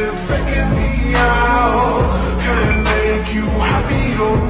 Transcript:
been faking me out Can't make you happy or not?